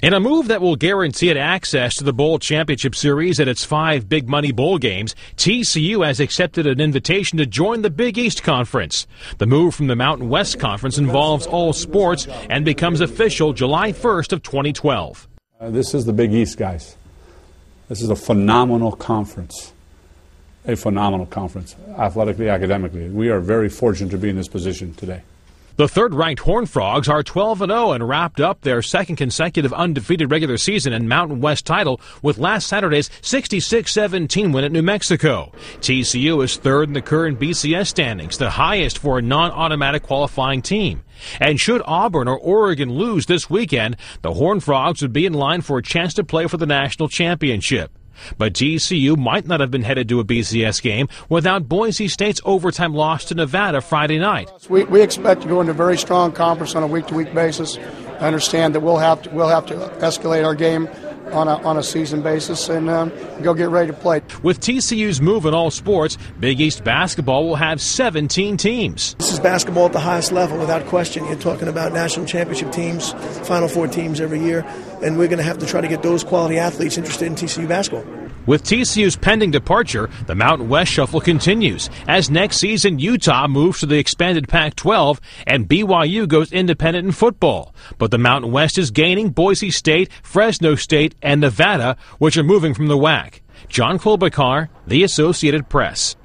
In a move that will guarantee it access to the Bowl Championship Series at its five big money bowl games, TCU has accepted an invitation to join the Big East Conference. The move from the Mountain West Conference involves all sports and becomes official July 1st of 2012. Uh, this is the Big East, guys. This is a phenomenal conference. A phenomenal conference, athletically, academically. We are very fortunate to be in this position today. The third ranked Horned Frogs are 12 0 and wrapped up their second consecutive undefeated regular season and Mountain West title with last Saturday's 66 17 win at New Mexico. TCU is third in the current BCS standings, the highest for a non automatic qualifying team. And should Auburn or Oregon lose this weekend, the Horned Frogs would be in line for a chance to play for the national championship. But TCU might not have been headed to a BCS game without Boise State's overtime loss to Nevada Friday night. We, we expect to go into a very strong conference on a week-to-week basis. I understand that we'll have to, we'll have to escalate our game on a, on a season basis and um, go get ready to play. With TCU's move in all sports, Big East basketball will have 17 teams. This is basketball at the highest level, without question. You're talking about national championship teams, Final Four teams every year, and we're going to have to try to get those quality athletes interested in TCU basketball. With TCU's pending departure, the Mountain West shuffle continues as next season Utah moves to the expanded Pac 12 and BYU goes independent in football. But the Mountain West is gaining Boise State, Fresno State, and Nevada, which are moving from the WAC. John Klobuchar, The Associated Press.